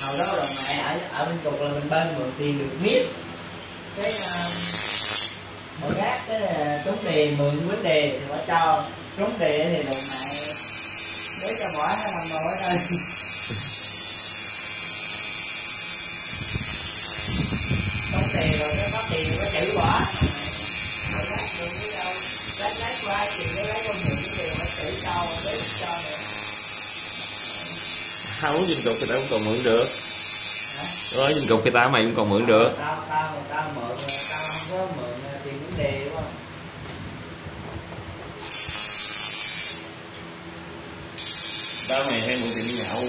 hồi đó là mẹ ở ở bên cục là mình bên mượn tiền được miết. Cái ờ, uh, họ gác cái uh, trúng đề mượn vấn đề thì bỏ cho. Trúng đề thì rồi mẹ để cho bỏ nó nằm ngồi ở trúng đề rồi nó có tiền nó chữ bỏ. Rồi gác mượn đâu? Lấy lấy qua thì nó lấy con mượn cái điều nó chữ cho lấy cho nữa Tao muốn cục thì tao cũng còn mượn được? Rồi nhìn cục thì tao mày cũng còn mượn được. Tao tao tao mượn tao không có mượn tiền vấn đề đúng không? Tao mày hay mượn tiền đi nhậu